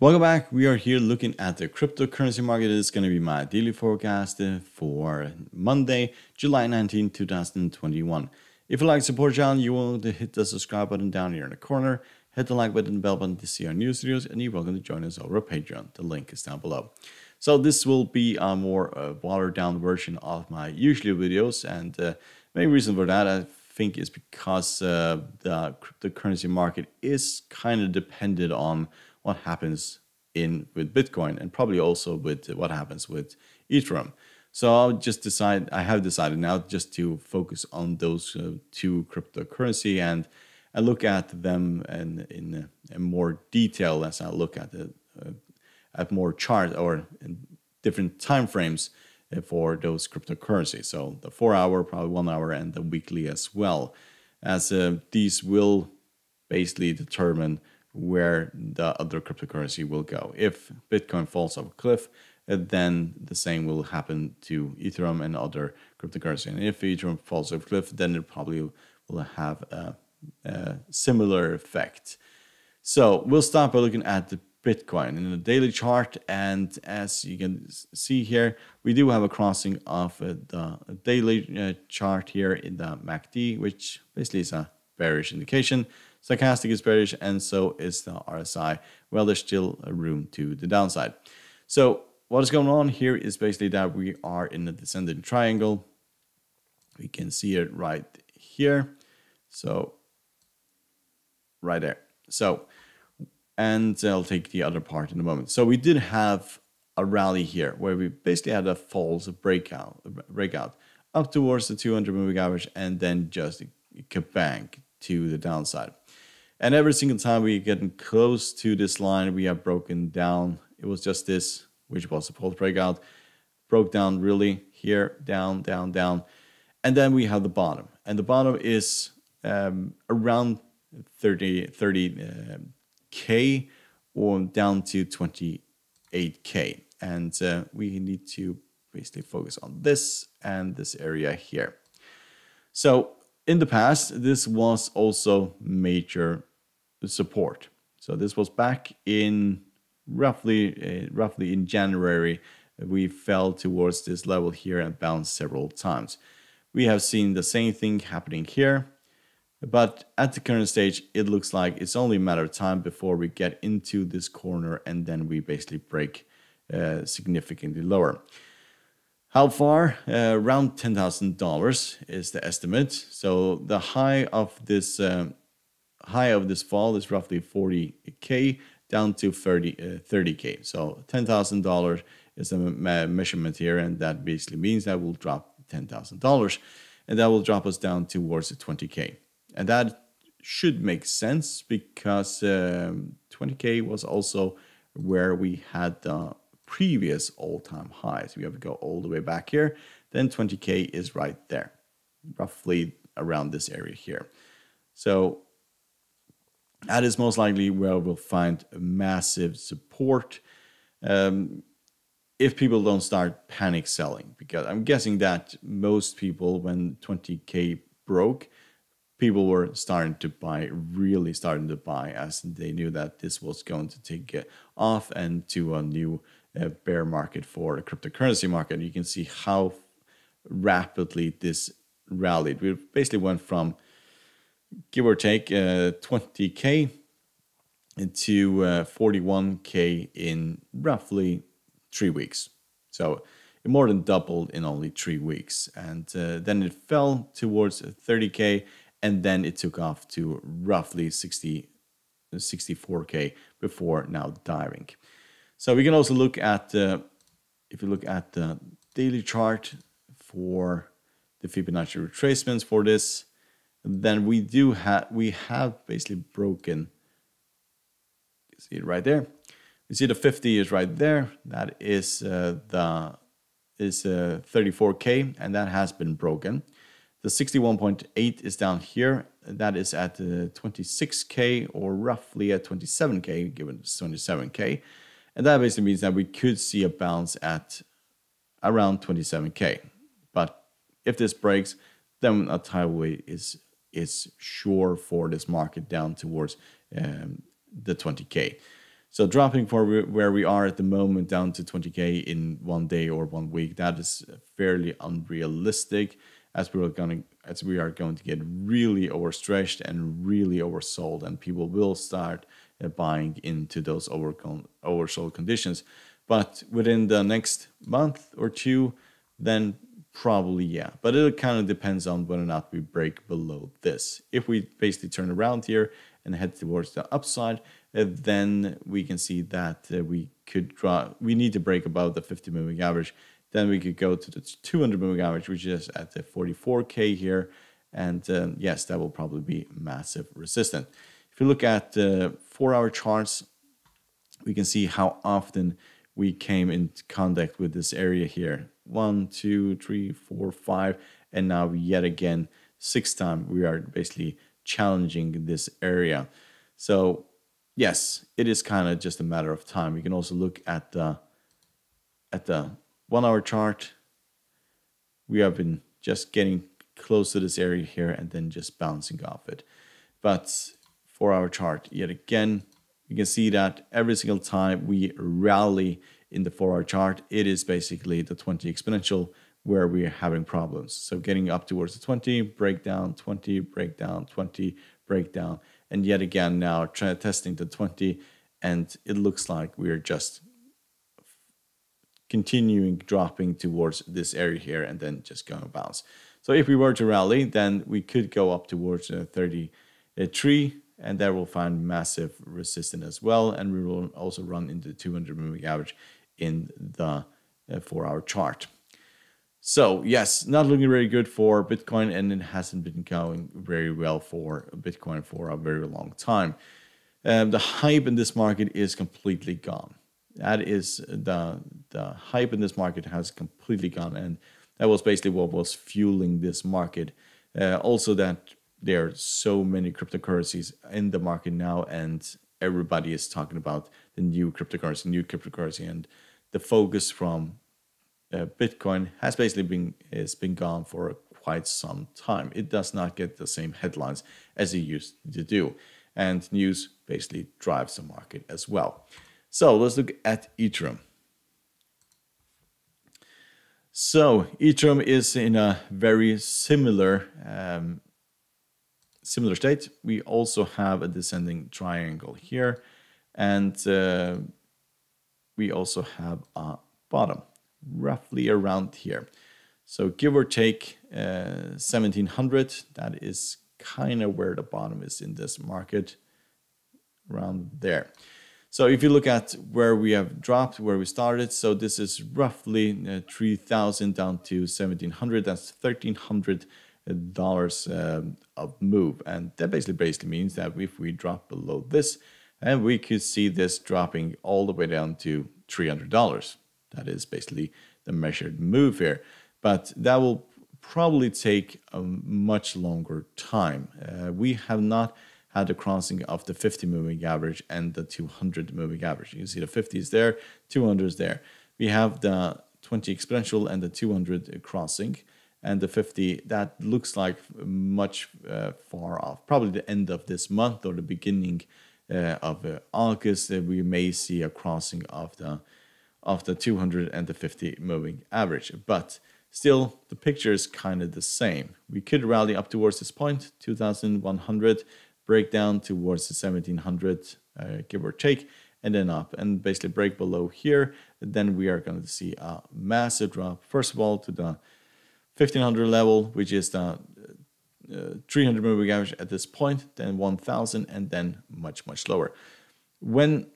Welcome back. We are here looking at the cryptocurrency market. It's going to be my daily forecast for Monday, July 19, 2021. If you like support channel, you want to hit the subscribe button down here in the corner, hit the like button bell button to see our new videos, and you're welcome to join us over at Patreon. The link is down below. So this will be a more uh, watered down version of my usual videos, and uh, main reason for that I think is because uh, the cryptocurrency market is kind of dependent on what happens in with Bitcoin and probably also with what happens with Ethereum. So I'll just decide. I have decided now just to focus on those uh, two cryptocurrency and I look at them in in, in more detail as I look at the uh, at more chart or different time frames uh, for those cryptocurrencies. So the four hour, probably one hour, and the weekly as well, as uh, these will basically determine where the other cryptocurrency will go. If Bitcoin falls off a cliff, uh, then the same will happen to Ethereum and other cryptocurrency. And if Ethereum falls off a cliff, then it probably will have a, a similar effect. So we'll start by looking at the Bitcoin in the daily chart. And as you can see here, we do have a crossing of uh, the daily uh, chart here in the MACD, which basically is a bearish indication. Stochastic is bearish, and so is the RSI. Well, there's still room to the downside. So what is going on here is basically that we are in a descending triangle. We can see it right here. So right there. So and I'll take the other part in a moment. So we did have a rally here where we basically had a false breakout, breakout up towards the 200 moving average and then just a bank to the downside. And every single time we getting close to this line, we have broken down. It was just this, which was a false breakout, broke down really here, down, down, down. And then we have the bottom. And the bottom is um, around 30, 30 uh, K or down to 28K. And uh, we need to basically focus on this and this area here. So in the past, this was also major support. So this was back in roughly, uh, roughly in January, we fell towards this level here and bounced several times. We have seen the same thing happening here but at the current stage, it looks like it's only a matter of time before we get into this corner and then we basically break uh, significantly lower. How far? Uh, around $10,000 is the estimate. So the high of this um, high of this fall is roughly 40k down to 30 uh, 30k. So $10,000 is a measurement here, and that basically means that will drop $10,000, and that will drop us down towards the 20k. And that should make sense because um, 20K was also where we had the previous all-time highs. We have to go all the way back here. Then 20K is right there, roughly around this area here. So that is most likely where we'll find massive support um, if people don't start panic selling. Because I'm guessing that most people, when 20K broke, people were starting to buy, really starting to buy, as they knew that this was going to take off and to a new uh, bear market for the cryptocurrency market. You can see how rapidly this rallied. We basically went from give or take uh, 20k to uh, 41k in roughly three weeks. So it more than doubled in only three weeks. And uh, then it fell towards 30k and then it took off to roughly 60 64k before now diving so we can also look at uh, if you look at the daily chart for the Fibonacci retracements for this then we do have we have basically broken You see it right there you see the 50 is right there that is uh, the is uh, 34k and that has been broken the 61.8 is down here. That is at uh, 26K or roughly at 27K, given it's 27K. And that basically means that we could see a bounce at around 27K. But if this breaks, then a tidal wave is, is sure for this market down towards um, the 20K. So dropping for where we are at the moment down to 20k in one day or one week, that is fairly unrealistic as we are going to as we are going to get really overstretched and really oversold, and people will start uh, buying into those over oversold conditions. But within the next month or two, then probably yeah. But it kind of depends on whether or not we break below this. If we basically turn around here and head towards the upside, uh, then we can see that uh, we could draw. We need to break above the 50 moving average then we could go to the 200 moving average, which is at the 44K here. And um, yes, that will probably be massive resistant. If you look at uh, four hour charts, we can see how often we came in contact with this area here. One, two, three, four, five, and now yet again, six time we are basically challenging this area. So yes, it is kind of just a matter of time. We can also look at the at the one hour chart, we have been just getting close to this area here and then just bouncing off it. But for our chart, yet again, you can see that every single time we rally in the four hour chart, it is basically the 20 exponential where we're having problems. So getting up towards the 20, breakdown, 20, breakdown, 20, breakdown. And yet again, now try testing the 20, and it looks like we're just continuing dropping towards this area here and then just going to bounce. So if we were to rally, then we could go up towards uh, 33 and there we'll find massive resistance as well. And we will also run into the 200 moving average in the uh, four hour chart. So yes, not looking very good for Bitcoin and it hasn't been going very well for Bitcoin for a very long time. Um, the hype in this market is completely gone that is the the hype in this market has completely gone, and that was basically what was fueling this market. Uh, also, that there are so many cryptocurrencies in the market now, and everybody is talking about the new cryptocurrency, new cryptocurrency, and the focus from uh, Bitcoin has basically been has been gone for quite some time. It does not get the same headlines as it used to do, and news basically drives the market as well. So let's look at Ethereum. So Ethereum is in a very similar um, similar state. We also have a descending triangle here, and uh, we also have a bottom roughly around here. So give or take uh, 1700, that is kind of where the bottom is in this market, around there. So if you look at where we have dropped, where we started, so this is roughly uh, 3,000 down to 1,700. That's 1,300 dollars um, of move, and that basically basically means that if we drop below this, and we could see this dropping all the way down to 300 dollars. That is basically the measured move here, but that will probably take a much longer time. Uh, we have not had the crossing of the 50 moving average and the 200 moving average. You can see the 50 is there, 200 is there. We have the 20 exponential and the 200 crossing and the 50 that looks like much uh, far off. Probably the end of this month or the beginning uh, of uh, august uh, we may see a crossing of the of the 200 and the 50 moving average. But still the picture is kind of the same. We could rally up towards this point 2100 break down towards the 1700, uh, give or take, and then up and basically break below here. Then we are going to see a massive drop, first of all, to the 1500 level, which is the uh, 300 moving average at this point, then 1000, and then much, much lower. When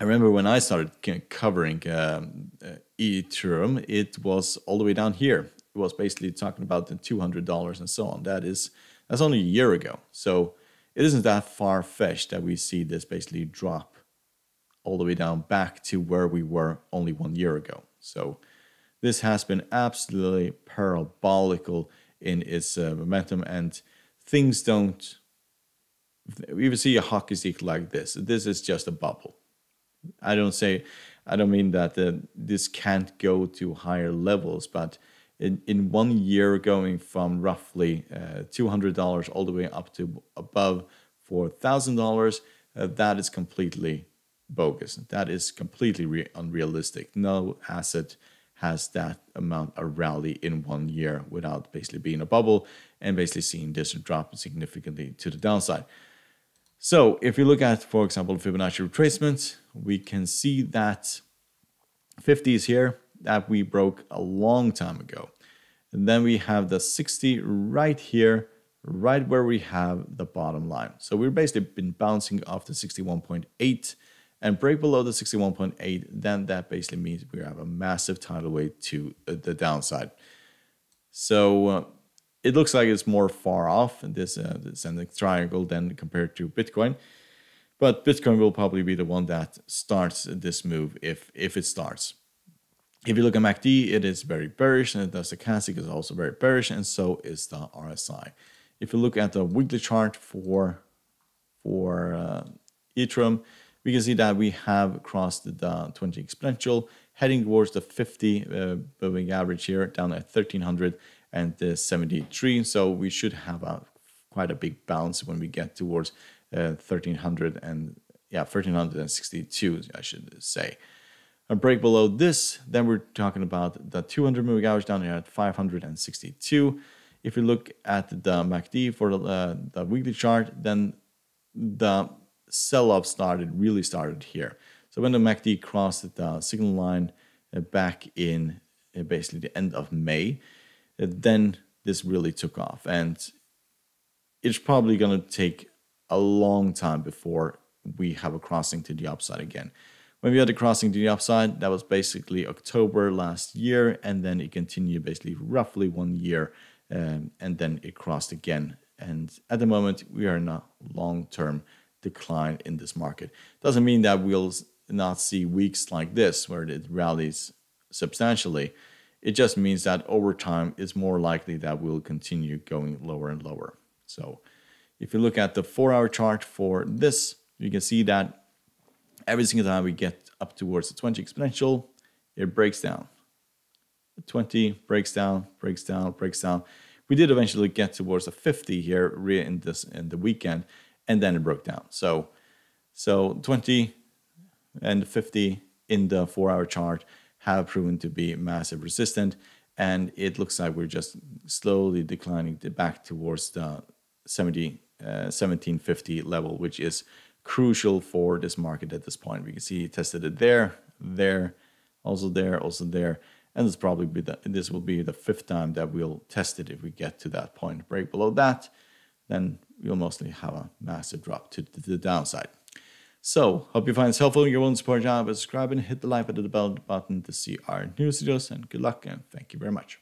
I remember when I started covering um, uh, Ethereum, it was all the way down here. It was basically talking about the $200 and so on. That is, that's only a year ago. So it isn't that far fetched that we see this basically drop all the way down back to where we were only one year ago. So this has been absolutely parabolical in its uh, momentum, and things don't. We even see a hockey stick like this. This is just a bubble. I don't say, I don't mean that uh, this can't go to higher levels, but in, in one year going from roughly uh, $200 all the way up to above $4,000, uh, that is completely bogus. That is completely re- unrealistic. No asset has that amount of rally in one year without basically being a bubble and basically seeing this drop significantly to the downside. So if you look at, for example, Fibonacci retracement, we can see that 50 is here that we broke a long time ago. And then we have the 60 right here, right where we have the bottom line. So we've basically been bouncing off the 61.8 and break below the 61.8, then that basically means we have a massive tidal wave to uh, the downside. So uh, it looks like it's more far off in this uh, this triangle than compared to Bitcoin. But Bitcoin will probably be the one that starts this move if if it starts. If you look at MACD, it is very bearish, and the stochastic is also very bearish, and so is the RSI. If you look at the weekly chart for for uh, Ethereum, we can see that we have crossed the 20 exponential, heading towards the 50 uh, moving average here, down at 1300 and the 73. So we should have a quite a big bounce when we get towards uh, 1300 and yeah 1362 I should say. A break below this, then we're talking about the 200 moving average down here at 562. If we look at the MACD for uh, the weekly chart, then the sell-off started really started here. So when the MACD crossed the signal line uh, back in uh, basically the end of May, then this really took off. And it's probably going to take a long time before we have a crossing to the upside again. When we had a crossing to the upside, that was basically October last year, and then it continued basically roughly one year, um, and then it crossed again. And at the moment, we are in a long term decline in this market. Doesn't mean that we'll not see weeks like this where it rallies substantially. It just means that over time, it's more likely that we'll continue going lower and lower. So if you look at the four hour chart for this, you can see that every single time we get up towards the 20 exponential, it breaks down. The 20 breaks down, breaks down, breaks down. We did eventually get towards a 50 here in this in the weekend, and then it broke down. So so 20 and 50 in the four hour chart have proven to be massive resistant. And it looks like we're just slowly declining back towards the 70, uh, 1750 level, which is crucial for this market at this point. We can see it tested it there, there, also there, also there. And this probably be the, this will be the fifth time that we'll test it if we get to that point. Break below that, then we'll mostly have a massive drop to, the downside. So, hope you find this helpful. You're willing to support channel by subscribing, hit the like button, the bell button to see our new videos, and good luck and thank you very much.